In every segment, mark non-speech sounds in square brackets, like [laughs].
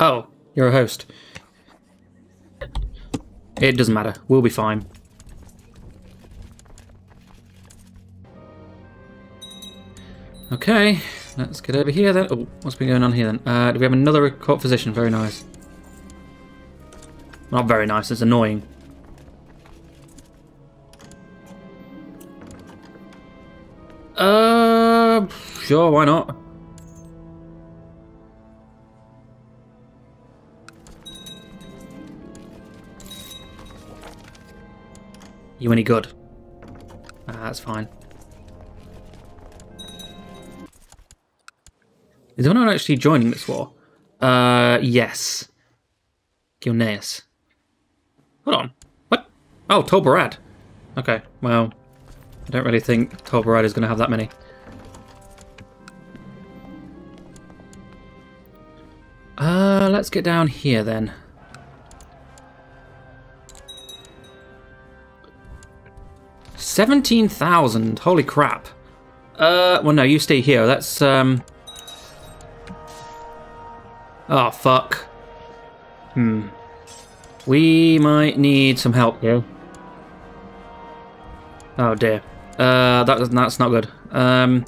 Oh, you're a host. It doesn't matter. We'll be fine. Okay, let's get over here then. Oh, what's been going on here then? Uh, do we have another court physician? Very nice. Not very nice, it's annoying. Uh, sure, why not? You any good? Ah, that's fine. Is anyone actually joining this war? Uh, yes. Gilneas. Hold on. What? Oh, Tol Barad. Okay, well, I don't really think Tol Barad is going to have that many. Uh, let's get down here then. Seventeen thousand. Holy crap. Uh, well, no, you stay here. That's um. Oh fuck. Hmm. We might need some help here. Oh dear. Uh, that, that's not good. Um.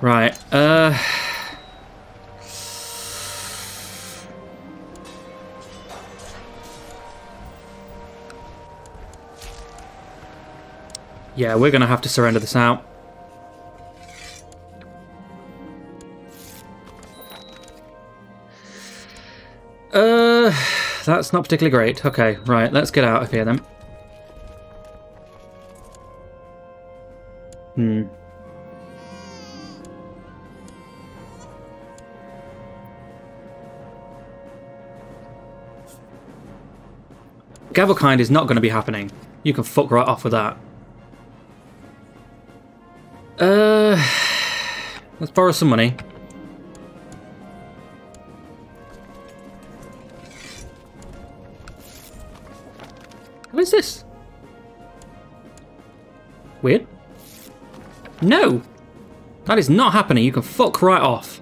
Right. Uh. Yeah, we're going to have to surrender this out. Uh, that's not particularly great. Okay, right, let's get out of here then. Hmm. Gavelkind is not going to be happening. You can fuck right off with that. Uh, let's borrow some money. What is this? Weird. No! That is not happening. You can fuck right off.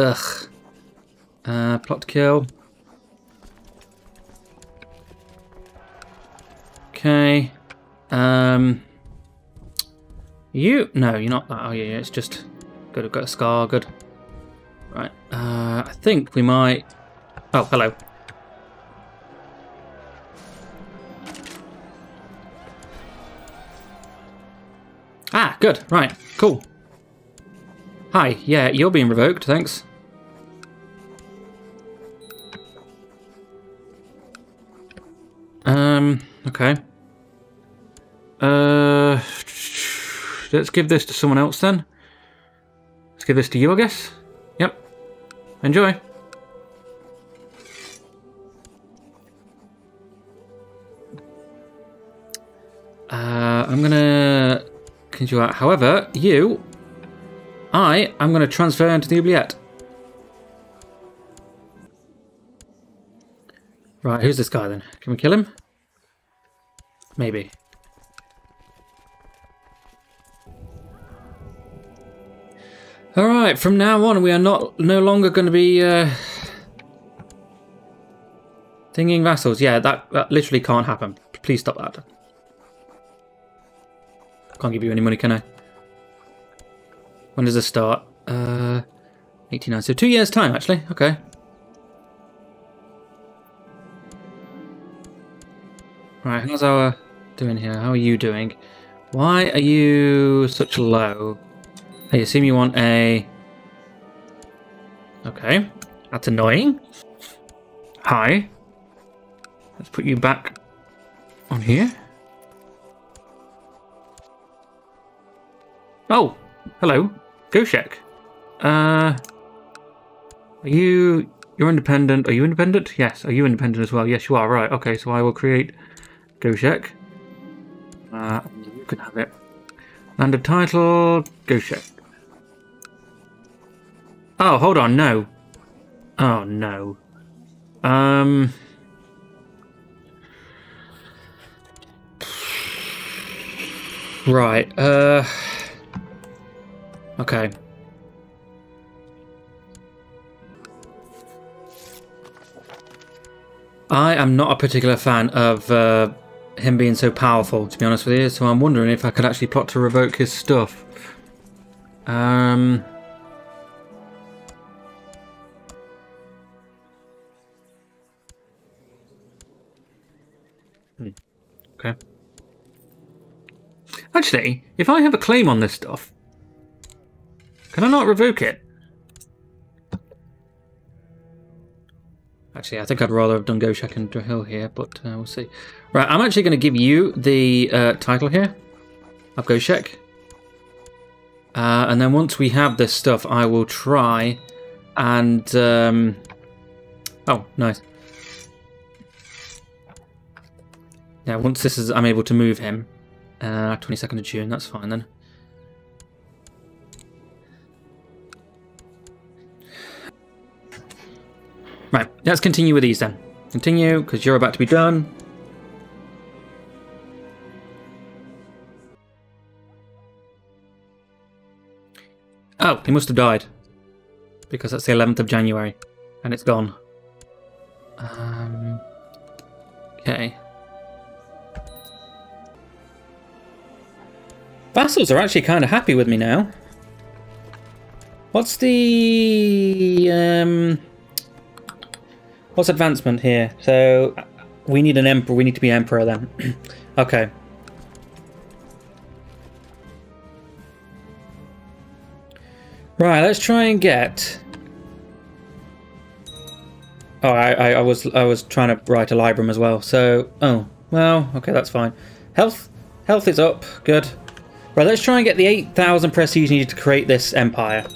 Ugh. Uh, plot kill. Okay. Um. You? No, you're not that. Oh, yeah, yeah. It's just good. I've got a scar. Good. Right. Uh, I think we might. Oh, hello. Ah, good. Right. Cool. Hi. Yeah, you're being revoked. Thanks. Um. Okay. Uh, let's give this to someone else then. Let's give this to you, I guess. Yep. Enjoy. Uh, I'm gonna continue out. However, you, I am gonna transfer into the oubliette. Right, who's this guy then? Can we kill him? Maybe. Alright, from now on we are not no longer going to be uh, thinking vassals. Yeah, that, that literally can't happen. Please stop that. Can't give you any money, can I? When does this start? Uh, 89. So two years time, actually. Okay. Right, how's our doing here? How are you doing? Why are you such low? I assume you want a... Okay, that's annoying. Hi. Let's put you back on here. Oh, hello. Goshek. Uh, are you... You're independent. Are you independent? Yes. Are you independent as well? Yes, you are. Right. Okay, so I will create Goshek. Uh, you can have it. Landed title, Goshek. Oh, hold on, no. Oh, no. Um... Right, uh... Okay. I am not a particular fan of uh, him being so powerful, to be honest with you, so I'm wondering if I could actually plot to revoke his stuff. Um... Okay. Actually, if I have a claim on this stuff, can I not revoke it? Actually, I think I'd rather have done Goshek and Drahil here, but uh, we'll see. Right, I'm actually going to give you the uh, title here of Goshek. Uh, and then once we have this stuff, I will try and... Um... Oh, nice. Now, once this is, I'm able to move him. Uh, 22nd of June, that's fine then. Right, let's continue with these then. Continue, because you're about to be done. Oh, he must have died. Because that's the 11th of January. And it's gone. Um, okay. Vassals are actually kind of happy with me now. What's the... Um, what's advancement here? So, we need an emperor. We need to be emperor then. [clears throat] okay. Right, let's try and get... Oh, I, I, I was I was trying to write a Libram as well. So, oh, well, okay, that's fine. Health, health is up. Good. Right, let's try and get the 8,000 prestige needed to create this empire.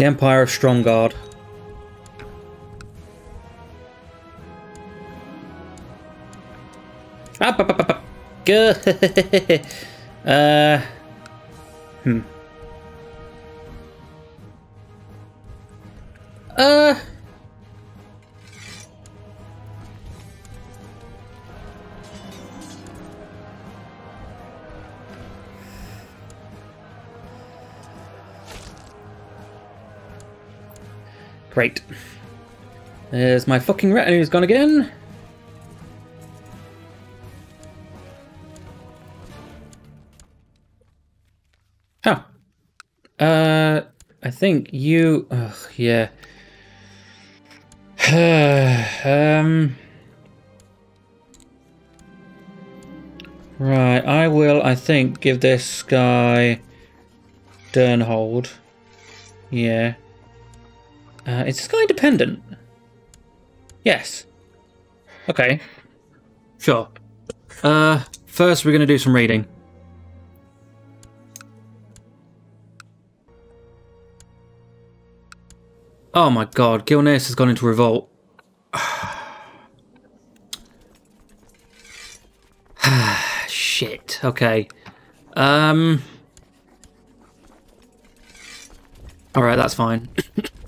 The Empire of up, up, Good. [laughs] uh, hmm. Uh. Great. There's my fucking retinue's gone again. Oh. Uh, I think you... Ugh, yeah. [sighs] um... Right, I will, I think, give this guy Durnhold. Yeah. Uh, is this guy independent? Yes. Okay. Sure. Uh, first we're going to do some reading. Oh my god, Gilneas has gone into revolt. [sighs] Shit, okay. Um... Alright, that's fine. [clears throat]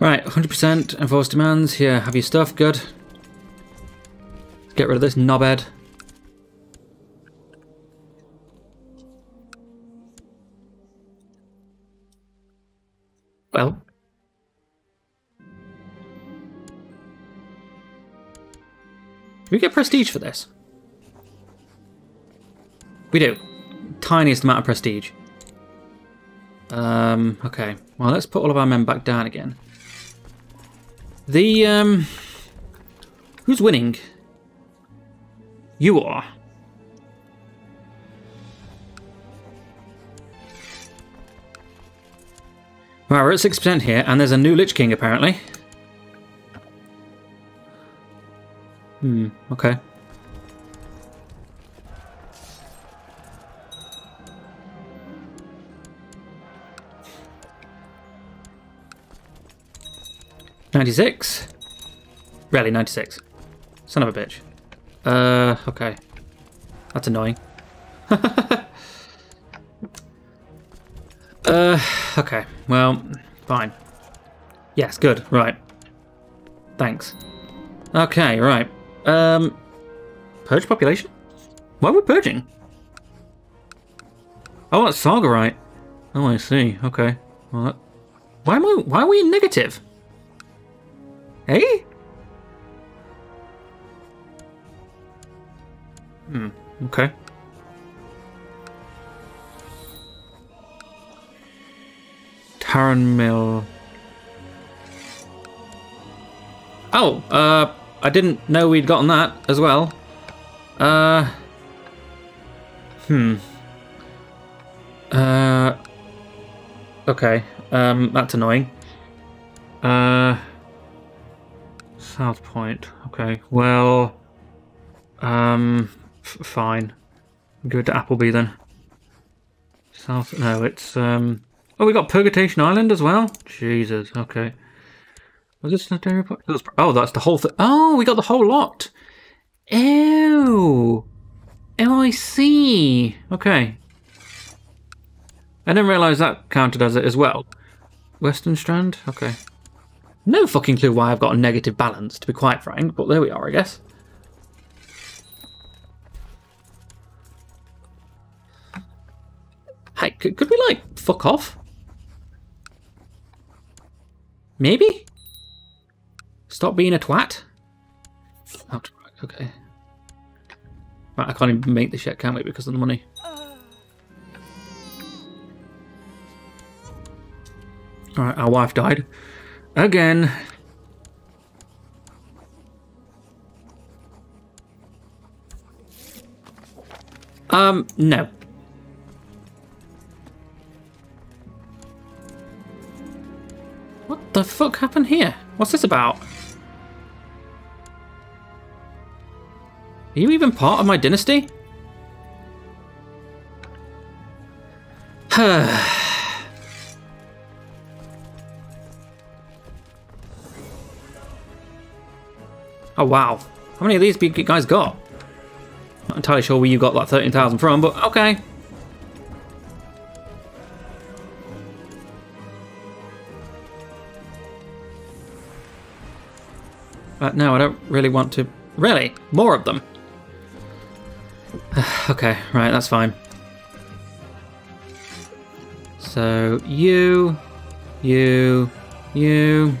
Right, 100% enforced demands. Here, have your stuff. Good. Get rid of this knobhead. Well. Do we get prestige for this? We do. Tiniest amount of prestige. Um, okay. Well, let's put all of our men back down again. The, um... Who's winning? You are. Well, we're at 6% here, and there's a new Lich King, apparently. Hmm, okay. Ninety-six? Really, ninety-six. Son of a bitch. Uh, okay. That's annoying. [laughs] Uh, okay. Well, fine. Yes, good. Right. Thanks. Okay, right. Um, purge population? Why are we purging? Oh, that's Sargarite. Oh, I see. Okay. Well, that... why am I? Why are we negative? Hey? Hmm. Okay. Tarren Mill. Oh, uh, I didn't know we'd gotten that as well. Uh, hmm. Uh, okay. Um, that's annoying. Uh, South Point. Okay. Well, um, fine. Give it to Appleby then. South. No, it's um. Oh, we got Purgation Island as well. Jesus. Okay. Was this not dairy part? Oh, that's the whole thing. Oh, we got the whole lot. Ew. Oh, I see. Okay. I didn't realise that counted as it as well. Western Strand? Okay. No fucking clue why I've got a negative balance, to be quite frank, but there we are, I guess. Hey, could, we, like, fuck off? Maybe? Stop being a twat? Okay. Right, I can't even make this yet, can we, because of the money? Alright, our wife died. Again. Um, no. What the fuck happened here? What's this about? Are you even part of my dynasty? [sighs] oh wow. How many of these big guys got? Not entirely sure where you got that 13,000 from, but okay. But no, I don't really want to... Really? More of them? [sighs] okay, right, that's fine. So, you, you, you...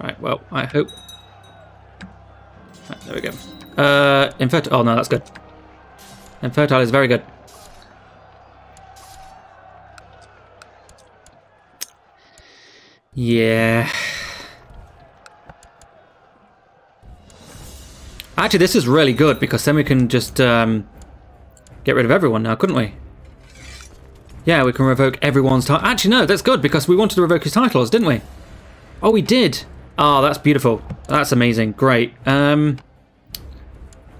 Right, well, I hope... Right, there we go. Uh, infertile... Oh, no, that's good. Infertile is very good. Yeah. Actually, this is really good because then we can just um, get rid of everyone now, couldn't we? Yeah, we can revoke everyone's title. Actually, no, that's good because we wanted to revoke his titles, didn't we? Oh, we did. Oh, that's beautiful. That's amazing. Great. Um,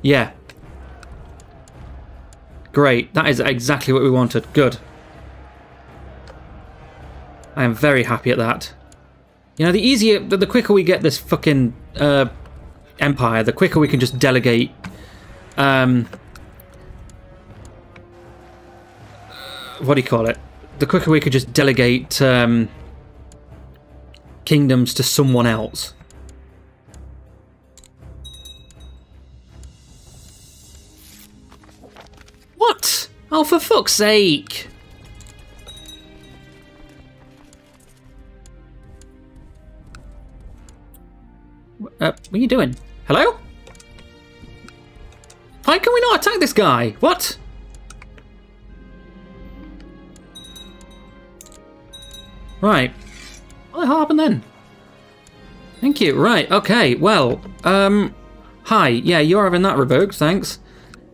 yeah. Great. That is exactly what we wanted. Good. I am very happy at that. You know, the easier, the, quicker we get this fucking uh, empire, the quicker we can just delegate. Um, what do you call it? The quicker we could just delegate um, kingdoms to someone else. What? Oh, for fuck's sake! Uh, what are you doing? Hello? Why can we not attack this guy? What? Right. What happened then? Thank you. Right, okay. Well, um, hi. Yeah, you're having that revoked, thanks.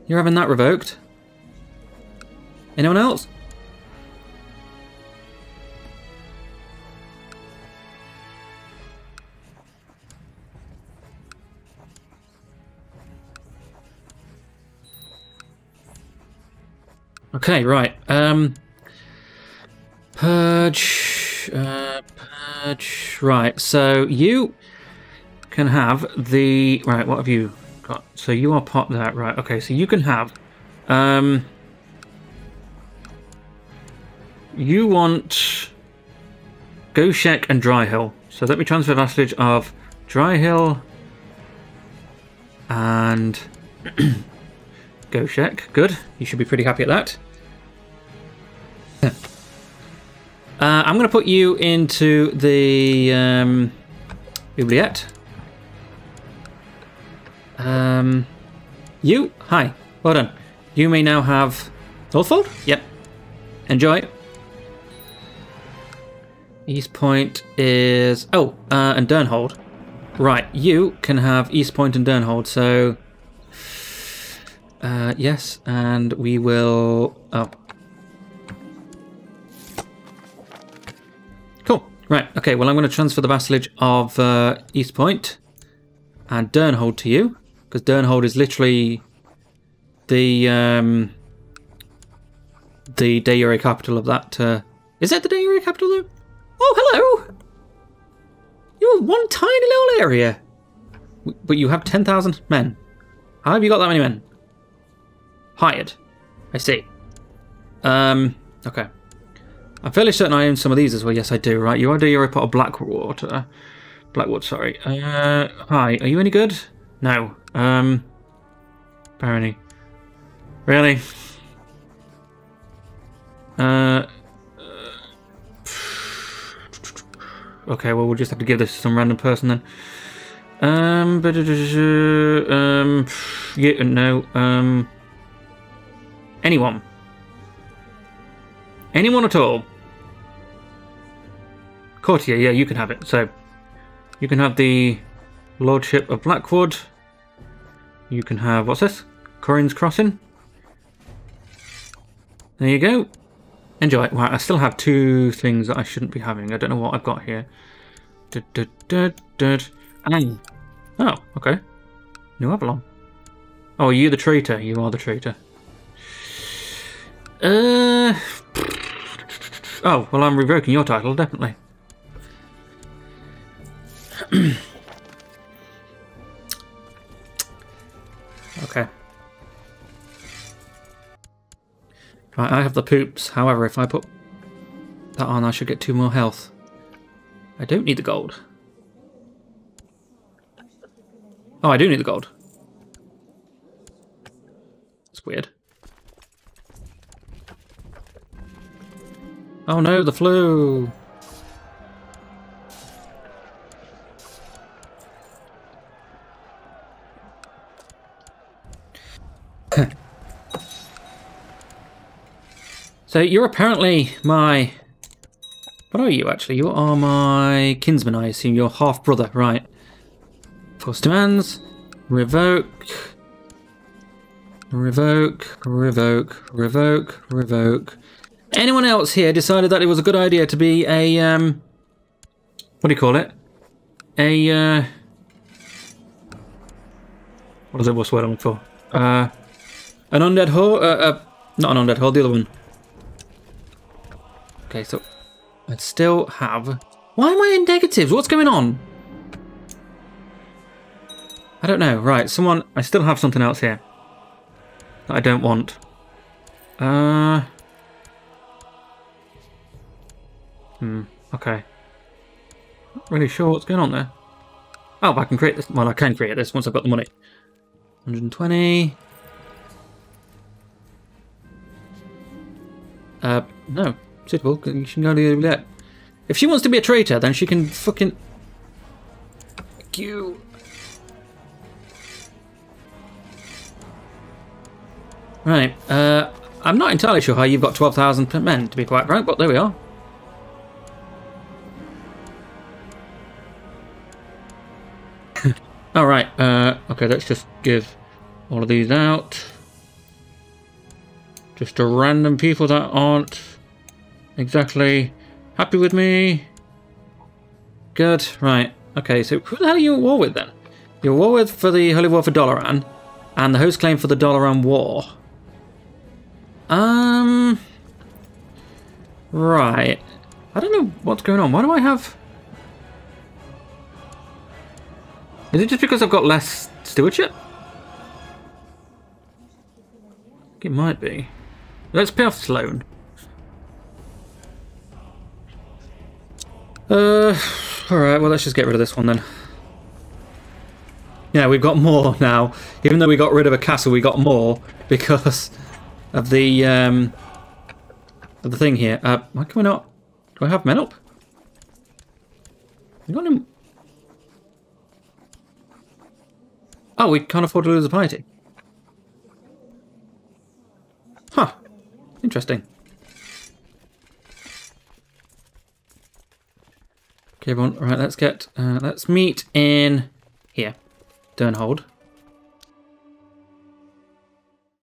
You're having that revoked. Anyone else? Okay, right. Um, purge, uh, purge. Right. So you can have the right. What have you got? So you are part that right? Okay, so you can have. Um, you want Goshek and Dry Hill. So let me transfer vassalage of Dry Hill and [clears throat] Goshek. Good. You should be pretty happy at that. I'm going to put you into the um, oubliette. Um, you, hi, well done. You may now have Northfold? Yep. Enjoy. East Point is... Oh, uh, and Durnhold. Right, you can have East Point and Durnhold, so... Uh, yes, and we will... Oh. Right, okay, well I'm going to transfer the vassalage of uh, East Point and Durnhold to you, because Durnhold is literally the... Um, the de capital of that... Uh, is that the de capital though? Oh, hello! You're one tiny little area. But you have 10,000 men. How have you got that many men? Hired. I see. Um, okay. I'm fairly certain I own some of these as well. Yes, I do, right? You are the part of Blackwater. Blackwood, sorry. Uh, hi, are you any good? No. Um, Barony. Really? Uh, Okay, well, we'll just have to give this to some random person then. Um, um, yeah, no, um, anyone. Anyone at all. Courtier, yeah, you can have it. So, you can have the Lordship of Blackwood. You can have, what's this? Corin's Crossing. There you go. Enjoy. Wow, I still have two things that I shouldn't be having. I don't know what I've got here. Oh, okay. New Avalon. Oh, you the traitor? You are the traitor. Uh. Oh, well, I'm revoking your title, definitely. [clears throat] okay. Right, I have the poops. However, if I put that on, I should get two more health. I don't need the gold. Oh, I do need the gold. It's weird. Oh no, the flu! [laughs] So you're apparently my... What are you, actually? You are my kinsman, I assume. You're half-brother, right. Force demands. Revoke. Revoke. Revoke. Revoke. Revoke. Anyone else here decided that it was a good idea to be a, um... What do you call it? A, uh... What is it? What's the word I'm looking for? Uh... An undead whore? Uh, uh, not an undead whore, the other one. Okay, so I still have... Why am I in negatives? What's going on? I don't know. Right, someone... I still have something else here that I don't want. Uh... Hmm, okay. Not really sure what's going on there. Oh, I can create this. Well, I can create this once I've got the money. 120. No suitable. You can go to that. If she wants to be a traitor, then she can fucking. Fuck you. Right. Uh, I'm not entirely sure how you've got 12,000 men, to be quite frank, but there we are. [laughs] all right. Uh, okay, let's just give all of these out. Just to random people that aren't exactly happy with me. Good, right. Okay, so who the hell are you at war with then? You're at war with for the Holy War for Dalaran, and the host claim for the Dalaran War. Um... Right. I don't know what's going on. Why do I have... Is it just because I've got less stewardship? It might be. Let's pay off Sloane. Uh, alright, well let's just get rid of this one then. Yeah, we've got more now. Even though we got rid of a castle, we got more because of the um, of the thing here. Uh, why can we not? Do I have men up? We got him. Oh, we can't afford to lose a piety. Huh. Interesting. Okay, everyone. Right, let's get. Uh, let's meet in here. Durnhold.